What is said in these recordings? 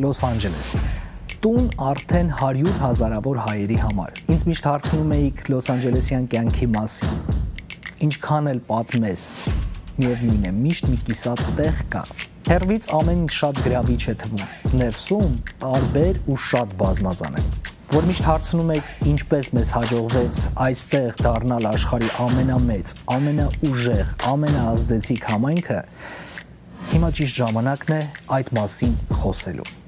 Լոս Անջելես տուն արդեն 100 հազարավոր հայերի համար։ Ինձ միշտ հարցնում էիք Լոս Անջելեսյան կյանքի մասին։ Ինչքան էլ պատմես, միևնույն է, միշտ մի կիսատ տեղ կա։ Հերվից ամեն ինչ շատ գրավիչ է թվում։ Ներսում տարբեր ու շատ բազմազան է որ միշտ հարցնում եք ինչպես մեզ հաջողվեց այստեղ դառնալ աշխարհի ամենամեծ, ամենաուժեղ, ամենաազդեցիկ համայնքը, հիմա ճիշտ ժամանակն է այդ մասին խոսելու։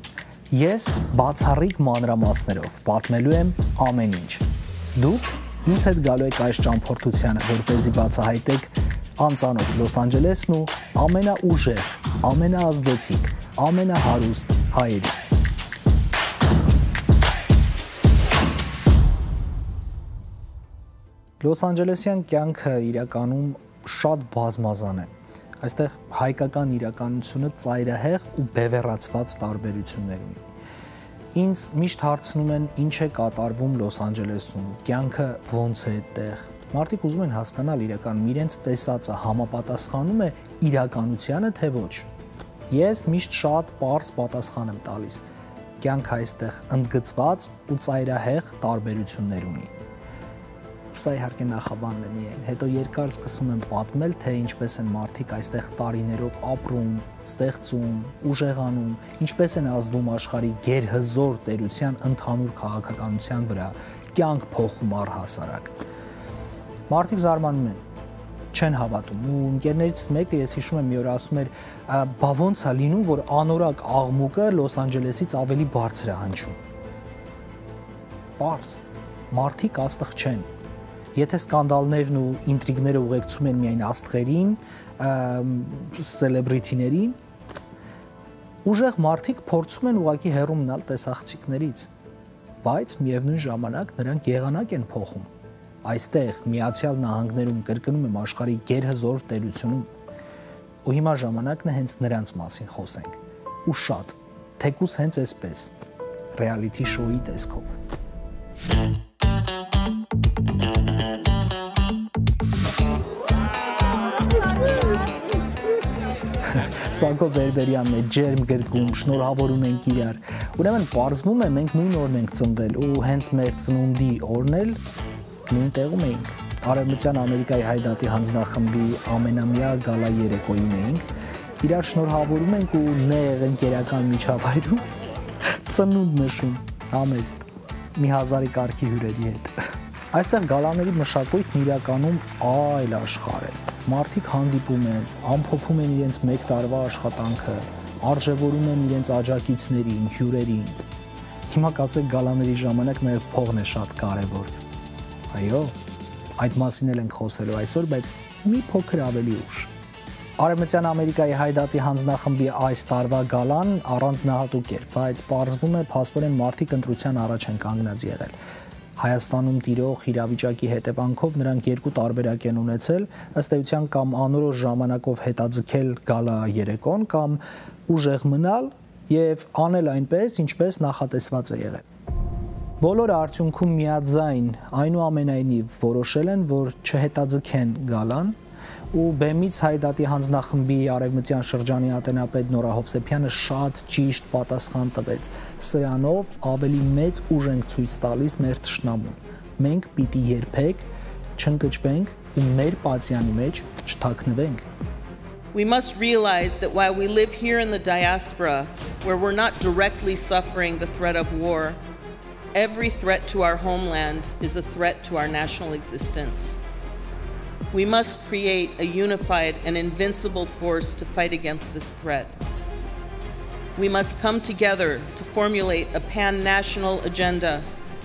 Ես բացառիկ մանրամասներով պատմելու եմ ամեն ինչ։ Դուք ինձ հետ գալու եք այս ճամփորդությանը, որպեսզի բացահայտեք անծանոթ Լոս Անջելեսն ու ամենաուժեղ, ամենաազդեցիկ, ամենահարուստ հայերի Լոս Անջելեսյան կյանքը իրականում շատ բազմազան է։ Այստեղ հայկական իրականությունը ծայրահեղ ու բևեռացված տարբերություններ ունի։ Ինձ միշտ հարցնում են ինչ է կատարվում Լոս Անջելեսում, կյանքը ո՞նց է այդտեղ։ Մարդիկ ուզում են հասկանալ իրականում իրենց տեսածը համապատասխանում է իրականությանը, թե ոչ։ Ես միշտ շատ པարզ պատասխան եմ տալիս։ Կյանքը այստեղ ընդգծված ու ծայրահեղ տարբերություններ ունի Սա իհարկե նախաբանն է միայն։ Հետո երկար սկսում եմ պատմել, թե ինչպես են մարդիկ այստեղ տարիներով ապրում, ստեղծում, ուժեղանում, ինչպես են ազդում աշխարհի գերհզոր տերության ընդհանուր քաղաքականության վրա, կյանք փոխում առհասարակ։ Մարդիկ զարմանում են, չեն հավատում ու ընկերներից մեկը ես հիշում եմ մի օր ասում էր բա ոնց է լինում որ անորակ աղմուկը Լոս Անջելեսից ավելի բարձր է հնչում Պարս մարդիկ աստղ չեն Եթե սկանդալներն ու ինտրիգները ուղեկցում են միայն աստղերին, սելեբրիթիներին, ուժեղ մարդիկ փորձում են ուղակի հեռու մնալ տեսախցիկներից, բայց միևնույն ժամանակ նրանք եղանակ են փոխում։ Այստեղ Միացյալ Նահանգներում կրկնում եմ աշխարհի գերհզոր տերությունում ու հիմա ժամանակն է հենց նրանց մասին խոսենք։ Ու շատ, թեկուս հենց այսպես, ռեալիթի շոուի տեսքով։ Thank you Սակո Բերբերյանն է ջերմ գրկում, շնորհավորում ենք իրար։ Ուրեմն parzվում է մենք նույն օրն ենք ծնվել ու հենց մեր ծնունդի օրն էլ նույն տեղում էինք։ Արևմտյան Ամերիկայի հայդատի հանձնախմբի ամենամյա գալա երեկոյին էինք։ Իրար շնորհավորում ենք ու նեղ ընկերական միջավայրում ծնունդ նշում, համեստ մի հազարի կարգի հյուրերի հետ։ Այստեղ գալաների մշակույթն իրականում այլ աշխարհ է մարդիկ հանդիպում են, ամփոփում են իրենց 1 տարվա աշխատանքը, արժևորում են իրենց աջակիցներին, հյուրերին։ Հիմա կասեք գալաների ժամանակ նաև փողն է շատ կարևոր։ Այո, այդ մասին էլ ենք խոսելու այսօր, բայց մի փոքր ավելի ուշ։ Արևմտյան Ամերիկայի հայդատի հանձնախմբի այս տարվա գալան առանձնահատուկ էր, բայց պարզվում է փաստորեն մարդիկ ընտրության առաջ են կանգնած եղել։ Հայաստանում տիրող իրավիճակի հետևանքով նրանք երկու տարբերակ են ունեցել, ըստ էության կամ անորոշ ժամանակով հետաձգել գալա երեկոն կամ ուժեղ մնալ եւ անել այնպես, ինչպես նախատեսված է եղել։ Բոլորը արդյունքում միաձայն այնուամենայնիվ որոշել են, որ չհետաձգեն գալան ու բեմից հայդատի հանձնախմբի արևմտյան շրջանի ատենապետ Նորա Հովսեփյանը շատ ճիշտ պատասխան տվեց։ Սրանով ավելի մեծ ուժ ենք ցույց տալիս մեր ճշնամուն։ Մենք պիտի երբեք չընկճվենք ու մեր պատյանի մեջ չթաքնվենք։ We must realize that while we live here in the diaspora, where we're not directly suffering the threat of war, every threat to our homeland is a threat to our national existence. We must create a unified and invincible force to fight against this threat. We must come together to formulate a pan national agenda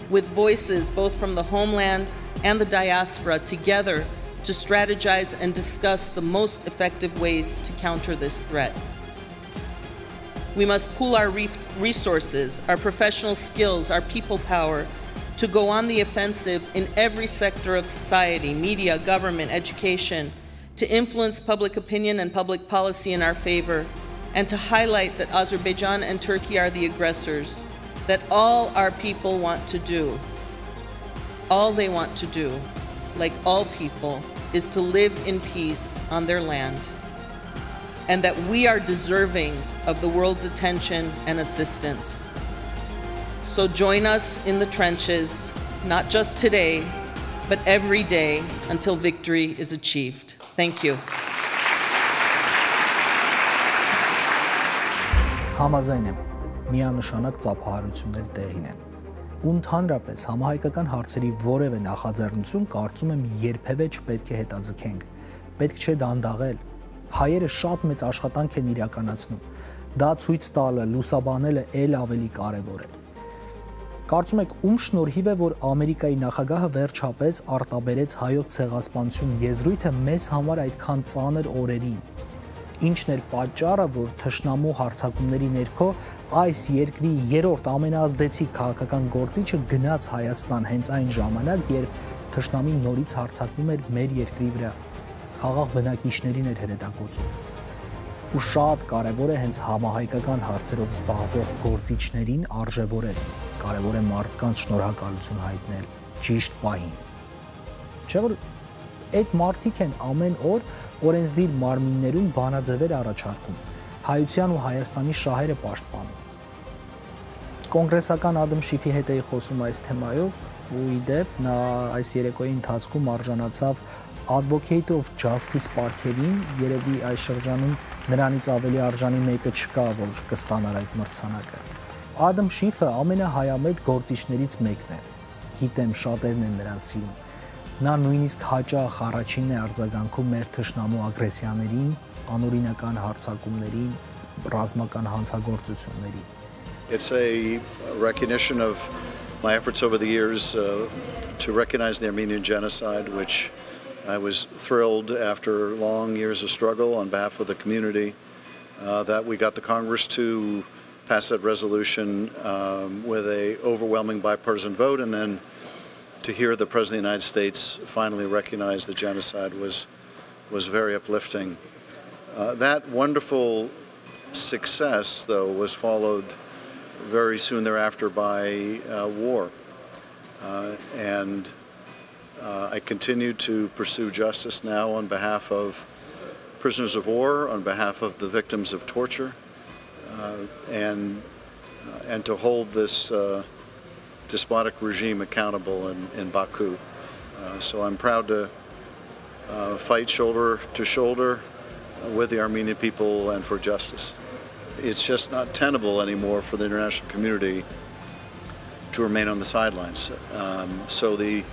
with voices both from the homeland and the diaspora together to strategize and discuss the most effective ways to counter this threat. We must pool our resources, our professional skills, our people power, to go on the offensive in every sector of society media, government, education to influence public opinion and public policy in our favor, and to highlight that Azerbaijan and Turkey are the aggressors, that all our people want to do, all they want to do, like all people, is to live in peace on their land, and that we are deserving of the world's attention and assistance. So join us in the trenches, not just today, but every day until victory is achieved. Thank you. Համաձայն եմ, միանշանակ ծափահարություններ տեղին են։ Ու ընդհանրապես համահայկական հարցերի որևէ նախաձեռնություն կարծում եմ երբևէ չպետք է հետաձգենք։ Պետք չէ դանդաղել։ Հայերը շատ մեծ աշխատանք են իրականացնում։ Դա ցույց տալը, լուսաբանելը ել ավելի կարևոր է։ Կարծում եք ում շնորհիվ է, որ Ամերիկայի նախագահը վերջապես արտաբերեց հայոց ցեղասպանություն եզրույթը մեզ համար այդքան ծանր օրերին ինչն էր պատճառը, որ թշնամու հարցակումների ներքո այս երկրի երրորդ ամենազդեցիկ քաղաքական գործիչը գնաց Հայաստան հենց այն ժամանակ, երբ թշնամին նորից հարցակվում էր մեր երկրի վրա։ Խաղաղ բնակիչներին էր հրետակոծում։ Ու շատ կարևոր է հենց համահայկական հարցերով զբաղվող գործիչներին արժևորել։ Կարևոր է մարդկանց շնորհակալություն հայտնել ճիշտ պահին։ Չէ՞ որ այդ մարդիկ են ամեն օր օրենսդիր մարմիններում բանաձևեր առաջարկում, հայության ու Հայաստանի շահերը պաշտպանում։ Կոնգրեսական Ադմ Շիֆի հետ էի խոսում այս թեմայով ու իդեպ նա այս երեկոյի ընթացքում արժանացավ Advocate of Justice պարգևին, երևի այս շրջանում նրանից ավելի արժանի մեկը չկա, որ կստանար այդ մրցանակը։ Ադմ Շիֆը ամենահայամետ գործիչներից մեկն է։ Գիտեմ, շատերն են նրան սիրում Նա նույնիսկ հաճախ առաջինն է արձագանքում մեր թշնամու ագրեսիաներին, անօրինական հարձակումներին, ռազմական հանցագործություններին։ It's a recognition of my efforts over the years uh, to recognize the Armenian genocide, which I was thrilled after long years of struggle on behalf of the community uh, that we got the Congress to pass that resolution um, with a overwhelming bipartisan vote and then to hear the President of the United States finally recognize the genocide was, was very uplifting. Uh, that wonderful success, though, was followed very soon thereafter by uh, war. Uh, and uh, I continue to pursue justice now on behalf of prisoners of war, on behalf of the victims of torture, and, uh, and to hold this despotic regime accountable in, in Baku. Uh, so I'm proud to uh, fight shoulder to shoulder with the Armenian people and for justice. It's just not tenable anymore for the international community to remain on the sidelines. Um, so the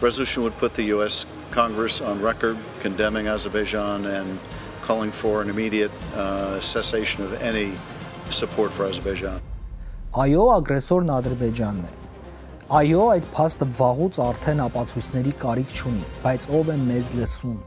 resolution would put the U.S. Congress on record condemning Azerbaijan and calling for an immediate uh, cessation of any support for Azerbaijan. Այո, ագրեսորն Ադրբեջանն է։ Այո, այդ փաստը վաղուց արդեն ապացույցների կարիք չունի, բայց ով է մեզ լսում։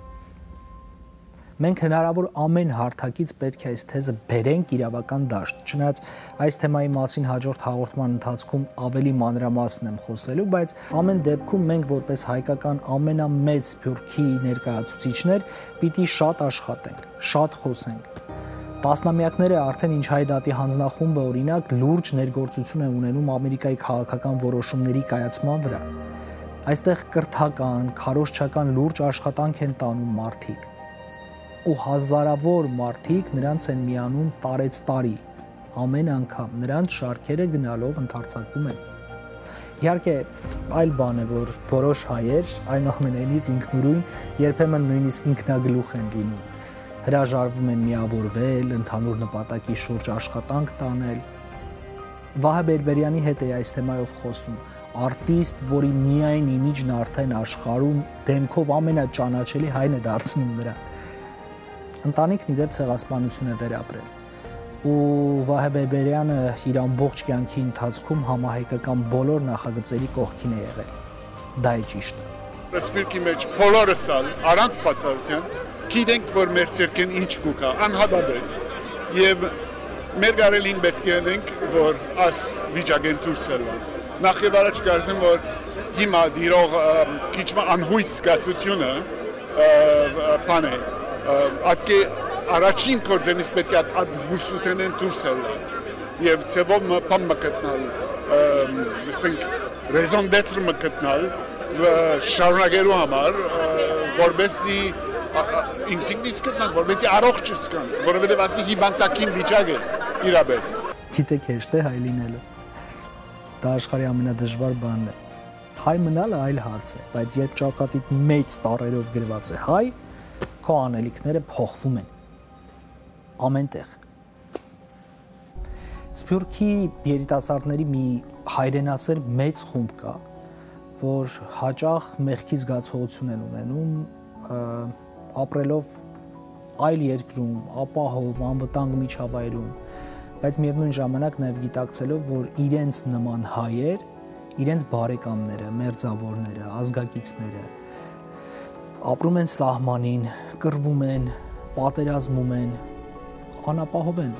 Մենք հնարավոր ամեն հարթակից պետք է այս թեզը բերենք իրավական դաշտ։ Չնայած այս թեմայի մասին հաջորդ հաղորդման ընթացքում ավելի մանրամասն եմ խոսելու, բայց ամեն դեպքում մենք որպես հայկական ամենամեծ սփյուռքի ներկայացուցիչներ պիտի շատ աշխատենք, շատ խոսենք Տասնամյակներ է արդեն ինչ հայ դատի հանձնախումբը օրինակ լուրջ ներգործություն է ունենում Ամերիկայի քաղաքական որոշումների կայացման վրա։ Այստեղ կրթական, քարոշչական լուրջ աշխատանք են տանում մարդիկ։ Ու հազարավոր մարդիկ նրանց են միանում տարեց տարի։ Ամեն անգամ նրանց շարքերը գնալով ընդարձակվում են։ Իհարկե, այլ բան է, որ որոշ հայեր այնուամենայնիվ ինքնուրույն երբեմն նույնիսկ ինքնագլուխ են լինում հրաժարվում են միավորվել, ընդհանուր նպատակի շուրջ աշխատանք տանել։ Վահե Բերբերյանի հետ է այս թեմայով խոսում։ Արտիստ, որի միայն իմիջն արդեն աշխարհում դեմքով ամենաճանաչելի հայն է դարձնում նրան։ Ընտանիքն իդեպ ցեղասպանություն է վերապրել ու Վահե Բերբերյանը իր ամբողջ կյանքի ընթացքում համահայկական բոլոր նախագծերի կողքին է եղել։ Դա է ճիշտը։ Սպիրկի մեջ բոլորս առանց բացառության գիտենք, որ մեր ցերկեն ինչ կուկա, անհադաբես։ Եվ մեր գարելին պետք է ենք, որ աս վիճակեն դուրս ելնա։ Նախ եւ առաջ կարծեմ, որ հիմա դիրող քիչ անհույս զգացությունը բան է։ Ատկե առաջին կորձենից պետք է այդ հուսութենեն դուրս ելնա։ Եվ ցեվով բան մկտնալ, ասենք ռեզոն դետր մկտնալ շարունակելու համար, որբեսի ինքսինքնից գտնանք, որովհետեւ առողջ չսկանք, որովհետեւ ասի հիվանդակին վիճակ է իրապես։ Գիտեք հեշտ է հայ լինելը։ Դա աշխարհի ամենադժվար բանն է։ Հայ մնալը այլ հարց է, բայց երբ ճակատիդ մեծ տարերով գրված է հայ, քո անելիքները փոխվում են ամենտեղ։ Սփյուռքի երիտասարդների մի հայրենասեր մեծ խումբ կա, որ հաճախ մեղքի զգացողություն են ունենում ապրելով այլ երկրում, ապահով, անվտանգ միջավայրում, բայց միևնույն ժամանակ նաև գիտակցելով, որ իրենց նման հայեր, իրենց բարեկամները, մերձավորները, ազգակիցները ապրում են սահմանին, կռվում են, պատերազմում են, անապահով են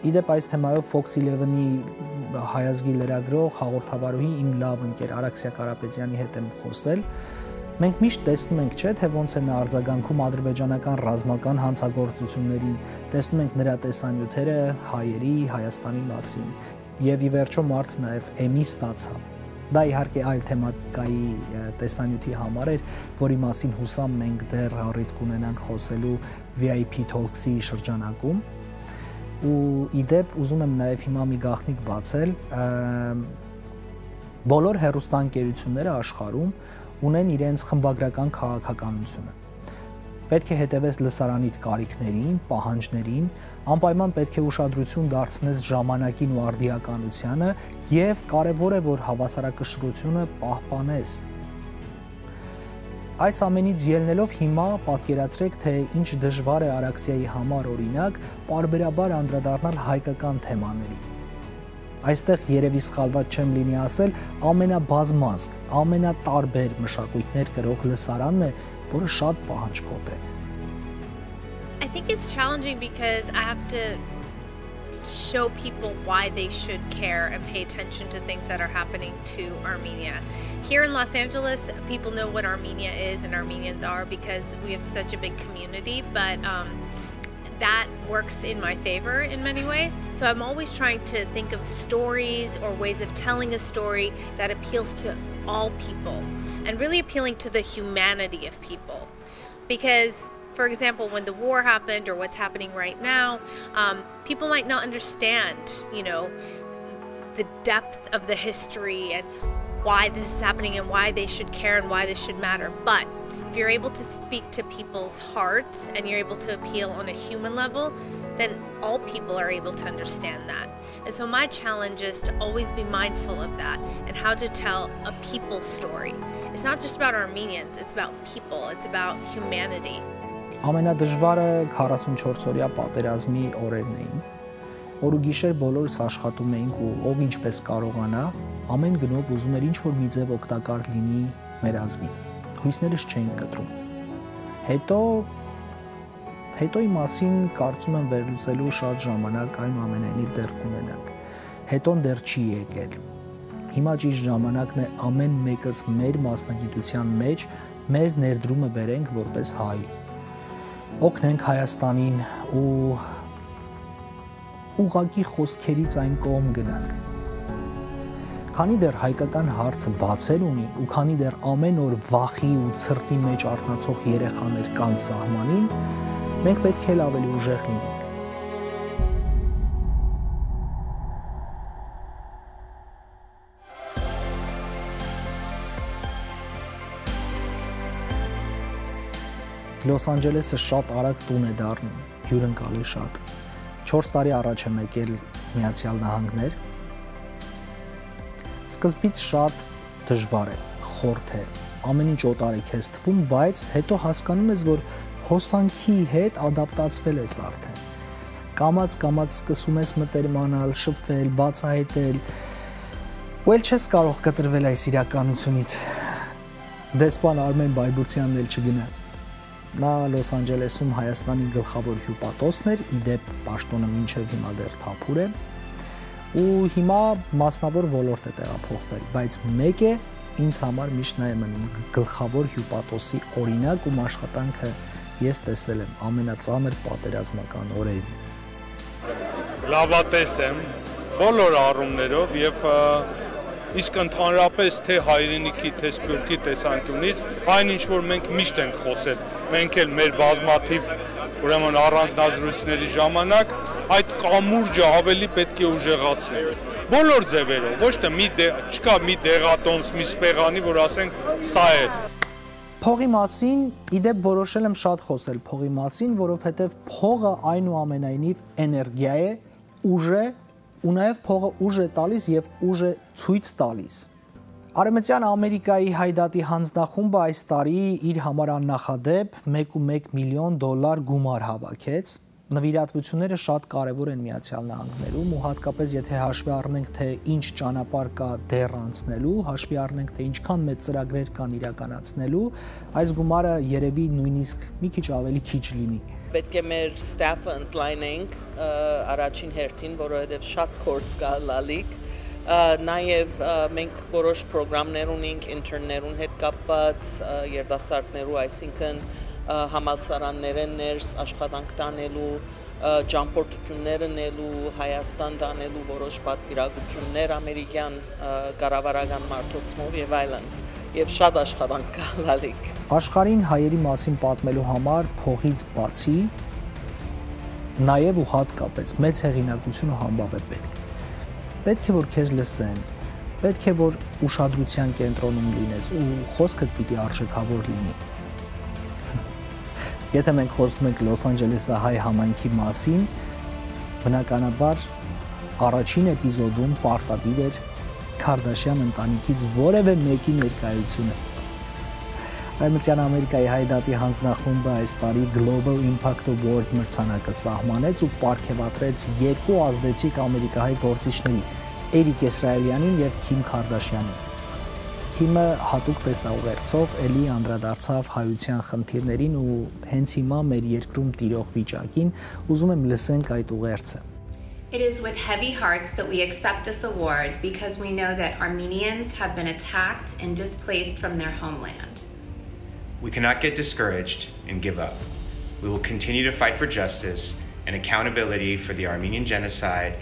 Իդեպ այս թեմայով Fox 11-ի հայազգի լրագրող հաղորդավարուհի իմ լավ ընկեր Արաքսիա Կարապետյանի հետ եմ խոսել։ Մենք միշտ տեսնում ենք, չէ, թե ոնց է նա արձագանքում ադրբեջանական ռազմական հանցագործություններին, տեսնում ենք նրա տեսանյութերը հայերի, Հայաստանի մասին։ Եվ ի վերջո մարդ նաև էմի ստացավ։ Դա իհարկե այլ թեմատիկայի տեսանյութի համար էր, որի մասին հուսամ մենք դեռ առիթ կունենանք խոսելու VIP Talks-ի շրջանակում ու իդեպ ուզում եմ նաև հիմա մի գաղտնիք բացել բոլոր հերոստանգերությունները աշխարհում ունեն իրենց խմբագրական քաղաքականությունը պետք է հետևես լսարանիդ կարիքներին, պահանջներին, անպայման պետք է ուշադրություն դարձնես ժամանակին ու արդիականությանը եւ կարեւոր է որ հավասարակշռությունը պահպանես Այս ամենից ելնելով հիմա պատկերացրեք, թե ինչ դժվար է Արաքսիայի համար օրինակ parberabar անդրադառնալ հայկական թեմաների։ Այստեղ երևի սխալված չեմ լինի ասել, ամենաբազմազգ, ամենատարբեր մշակույթներ կրող լսարանն է, որը շատ պահանջկոտ է։ I think it's challenging because I have to show people why they should care and pay attention to things that are happening to Armenia. Here in Los Angeles, people know what Armenia is and Armenians are because we have such a big community, but um, that works in my favor in many ways. So I'm always trying to think of stories or ways of telling a story that appeals to all people and really appealing to the humanity of people. Because for example, when the war happened or what's happening right now, um, people might not understand, you know, the depth of the history and why this is happening and why they should care and why this should matter. But you're able to speak to people's hearts and you're able to appeal on a human level, then all people are able to understand that. And so my challenge is to always be mindful of that and how to tell a people story. It's not just about Armenians, it's about people, it's about humanity. Ամենադժվարը 44-օրյա պատերազմի օրերն էին։ Օր ու գիշեր բոլորս աշխատում էինք ու ով ինչպես կարողանա, ամեն գնով ուզում էր ինչ-որ մի ձև օգտակար լինի մեր ազգին։ Հույսներս չէին կտրում։ Հետո հետոյի մասին կարծում եմ վերլուծելու շատ ժամանակ այնուամենայնիվ դեռ կունենանք։ Հետոն դեռ չի եկել։ Հիմա ճիշտ ժամանակն է ամեն մեկս մեր մասնագիտության մեջ մեր ներդրումը բերենք որպես հայ օգնենք Հայաստանին ու ուղակի խոսքերից այն կողմ գնանք։ Քանի դեռ հայկական հարցը բացել ունի ու քանի դեռ ամեն օր վախի ու ցրտի մեջ արթնացող երեխաներ կան սահմանին, մենք պետք է ավելի ուժեղ լինենք Լոս Անջելեսը շատ արագ տուն է դառնում, հյուրընկալ է շատ։ 4 տարի առաջ եմ եկել Միացյալ Նահանգներ։ Սկզբից շատ դժվար է, խորթ է, ամեն ինչ օտար է քեզ թվում, բայց հետո հասկանում ես, որ հոսանքի հետ ադապտացվել ես արդեն։ Կամած կամած սկսում ես մտերմանալ, շփվել, բացահայտել։ Ու էլ չես կարող կտրվել այս իրականությունից։ Դեսպան Արմեն Բայբուրցյանն էլ չգնաց։ Նա Լոս Անջելեսում Հայաստանի գլխավոր հյուպատոսն էր, իդեպ պաշտոնը մինչև հիմա դեռ թափուր է։ Ու հիմա մասնավոր ոլորտ է տեղափոխվել, բայց մեկ է ինձ համար միշտ նա է մնում գլխավոր հյուպատոսի օրինակ ու աշխատանքը ես տեսել եմ ամենածանր պատերազմական օրերին։ Լավատես եմ բոլոր առումներով եւ իսկ ընդհանրապես թե հայրենիքի, թե սփյուռքի տեսանկյունից, այն ինչ որ մենք միշտ ենք խոսել, մենք էլ մեր բազմաթիվ ուրեմն առանձնազրույցների ժամանակ այդ կամուրջը ավելի պետք է ուժեղացնենք բոլոր ձևերով, ոչ թե մի դե, չկա մի դեղատոնց, մի սպեղանի, որ ասենք սա է։ Փողի մասին իդեպ որոշել եմ շատ խոսել փողի մասին, որովհետև փողը այնուամենայնիվ էներգիա է, ուժ է ու նաև փողը ուժ է տալիս եւ ուժ է ցույց տալիս։ Արեմտյան Ամերիկայի հայդատի հանձնախումբը այս տարի իր համար աննախադեպ 1.1 միլիոն դոլար գումար հավաքեց նվիրատվությունները շատ կարևոր են Միացյալ Նահանգներում ու հատկապես եթե հաշվի առնենք թե ինչ ճանապարհ կա դեռ անցնելու, հաշվի առնենք թե ինչքան մեծ ծրագրեր կան իրականացնելու, այս գումարը երևի նույնիսկ մի քիչ ավելի քիչ լինի պետք է մեր staff-ը ընդլայնենք առաջին հերթին, որովհետև շատ կորց կա լալիք նաև մենք որոշ ծրագրեր ունենք ինտերներուն հետ կապված երդասարտներու, այսինքն համալսարաններեն ներս աշխատանք տանելու ճամփորդություններ ունելու Հայաստան տանելու որոշ պատվիրակություններ ամերիկյան կառավարական մարտոցմով եւ այլն եւ շատ աշխատանք կա լալիք աշխարհին հայերի մասին պատմելու համար փողից բացի նաև ու հատկապես մեծ հեղինակություն ու համբավ է պետք պետք է որ քեզ լսեն պետք է որ ուշադրության կենտրոնում լինես ու խոսքդ պիտի արժեքավոր լինի Եթե մենք խոսում ենք Լոս Անջելեսի հայ համայնքի մասին, բնականաբար առաջին էպիզոդում պարտադիր էր Քարդաշյան ընտանիքից որևէ մեկի ներկայությունը։ Արևմտյան Ամերիկայի հայդատի հանձնախումբը այս տարի Global Impact Award մրցանակը սահմանեց ու ապարգևատրեց երկու ազդեցիկ ամերիկահայ գործիչների՝ Էրիկ Իսրայելյանին եւ Քիմ Քարդաշյանին թիմը հատուկ տեսաուղերձով ելի անդրադարձավ հայության խնդիրներին ու հենց հիմա մեր երկրում տիրող վիճակին ուզում եմ լսենք այդ ուղերձը It is with heavy hearts that we accept this award because we know that Armenians have been attacked and displaced from their homeland. We cannot get discouraged and give up. We will continue to fight for justice and accountability for the Armenian genocide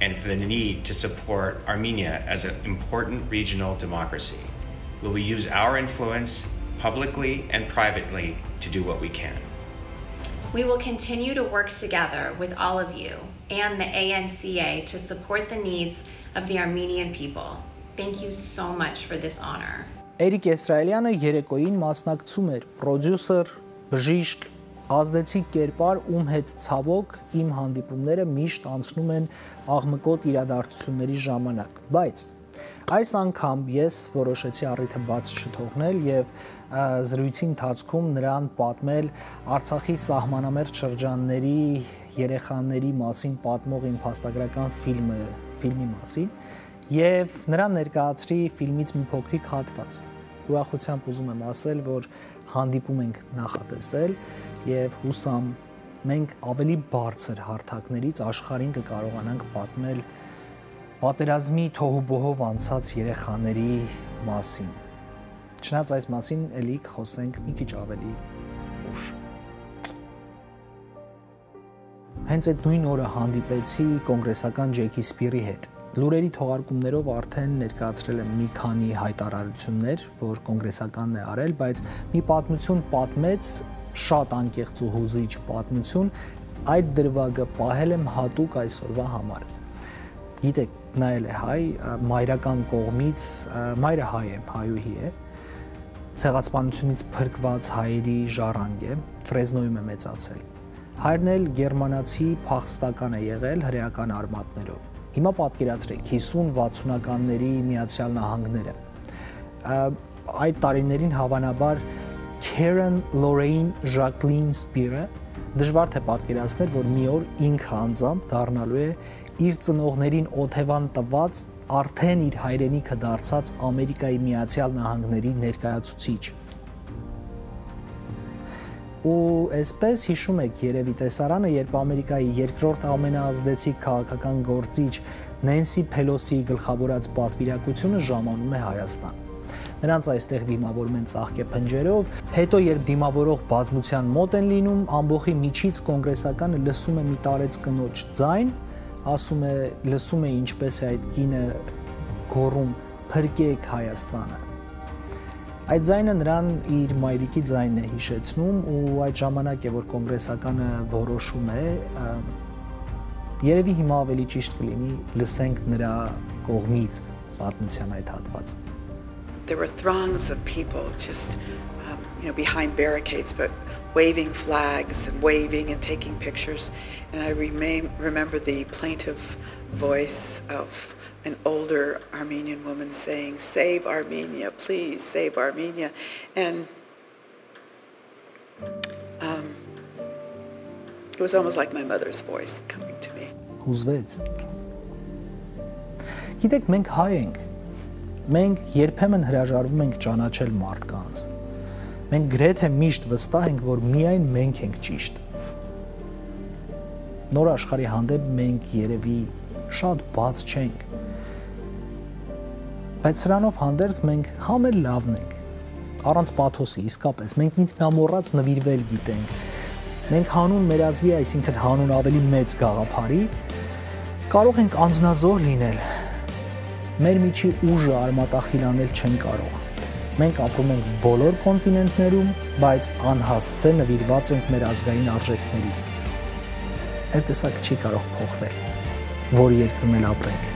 and for the need to support Armenia as an important regional democracy. Will we use our influence publicly and privately to do what we can. We will continue to work together with all of you and the ANCA to support the needs of the Armenian people. Thank you so much for this honor. Էրիկ Իսրայելյանը երեկոյին մասնակցում էր պրոդյուսեր, բժիշկ, ազդեցիկ կերպար, ում հետ ցավոք իմ հանդիպումները միշտ անցնում են աղմկոտ իրադարձությունների ժամանակ, բայց Այս անգամ ես որոշեցի առիթը բաց չթողնել եւ զրույցի ընթացքում նրան պատմել Արցախի սահմանամերձ շրջանների երեխաների մասին պատմող իմ փաստագրական ֆիլմը, ֆիլմի մասին եւ նրան ներկայացրի ֆիլմից մի փոքրիկ հատված։ Ուրախությամբ ուզում եմ ասել, որ հանդիպում ենք նախատեսել եւ հուսամ մենք ավելի բարձր հարթակներից աշխարհին կկարողանանք պատմել պատերազմի թոհուբոհով անցած երեխաների մասին։ Չնայած այս մասին ելի կխոսենք մի քիչ ավելի ուշ։ Հենց այդ նույն օրը հանդիպեցի կոնգրեսական Ջեքի Սպիրի հետ։ Լուրերի թողարկումներով արդեն ներկայացրել եմ մի քանի հայտարարություններ, որ կոնգրեսականն է արել, բայց մի պատմություն պատմեց շատ անկեղծ ու հուզիչ պատմություն, այդ դրվագը պահել եմ հատուկ այսօրվա համար։ Գիտեք, նա էլ է հայ, մայրական կողմից, մայրը հայ է, հայուհի է, ցեղասպանությունից փրկված հայերի ժառանգ է, Ֆրեզնոյում է մեծացել։ Հայրն էլ գերմանացի փախստական է եղել հրեական արմատներով։ Հիմա պատկերացրեք 50-60-ականների Միացյալ Նահանգները։ Այդ տարիներին հավանաբար Karen Lorraine Jacqueline Spear-ը դժվար թե պատկերացնել, որ մի օր ինքը անձամբ դառնալու է իր ծնողներին օթևան տված արդեն իր հայրենիքը դարձած Ամերիկայի Միացյալ Նահանգների ներկայացուցիչ։ Ու այսպես հիշում եք երևի տեսարանը, երբ Ամերիկայի երկրորդ ամենաազդեցիկ քաղաքական գործիչ Նենսի Փելոսիի գլխավորած պատվիրակությունը ժամանում է Հայաստան։ Նրանց այստեղ դիմավորում են ծաղկե փնջերով, հետո երբ դիմավորող բազմության մոտ են լինում, ամբողջի միջից կոնգրեսականը լսում է մի տարեց կնոջ ձայն, ասում է լսում է ինչպես է այդ կինը գոռում փրկեք Հայաստանը։ Այդ ձայնը նրան իր մայրիկի ձայնն է հիշեցնում ու այդ ժամանակ է որ կոնգրեսականը որոշում է երևի հիմա ավելի ճիշտ կլինի լսենք նրա կողմից պատմության այդ հատվածը There were throngs of people just you know, behind barricades, but waving flags and waving and taking pictures. And I remain, remember the plaintive voice of an older Armenian woman saying, Save Armenia, please, save Armenia. And um, it was almost like my mother's voice coming to me. Հուզվեց։ Գիտեք, մենք հայ ենք։ Մենք երբեմն հրաժարվում ենք ճանաչել մարդկանց Մենք գրեթե միշտ վստահ ենք, որ միայն մենք ենք ճիշտ։ Նոր աշխարհի հանդեպ մենք երևի շատ բաց չենք։ Բայց սրանով հանդերձ մենք համել լավն ենք։ Առանց պաթոսի, իսկապես մենք ինքնամոռաց նվիրվել գիտենք։ Մենք հանուն մեր ազգի, այսինքն հանուն ավելի մեծ գաղափարի կարող ենք անznազոր լինել։ Մեր միջի ուժը արմատախիլանել չեն կարող Մենք ապրում ենք բոլոր կոնտինենտներում, բայց անհասցե նվիրված ենք մեր ազգային արժեքներին։ Այդ տեսակ չի կարող փոխվել, որ երկրում էլ ապրենք։